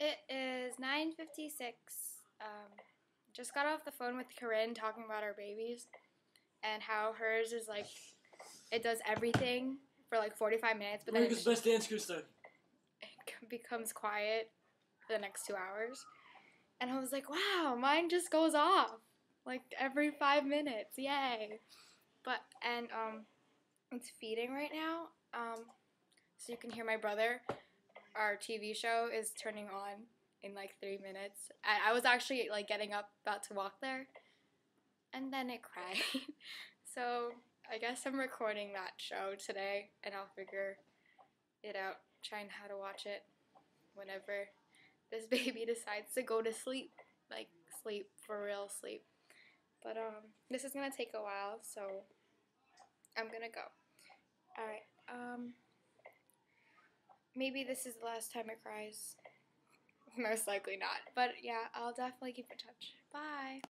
It is 9:56. Um, just got off the phone with Corinne talking about our babies and how hers is like it does everything for like 45 minutes, but then America's it, best dance crew study. it becomes quiet for the next two hours. And I was like, wow, mine just goes off like every five minutes. Yay! But and um, it's feeding right now. Um, so you can hear my brother. Our TV show is turning on in like three minutes. I, I was actually like getting up about to walk there, and then it cried. so I guess I'm recording that show today, and I'll figure it out, trying how to watch it whenever this baby decides to go to sleep, like sleep for real sleep. But um, this is gonna take a while, so I'm gonna go. All right. Um, maybe this is the last time it cries. Most likely not. But yeah, I'll definitely keep in touch. Bye.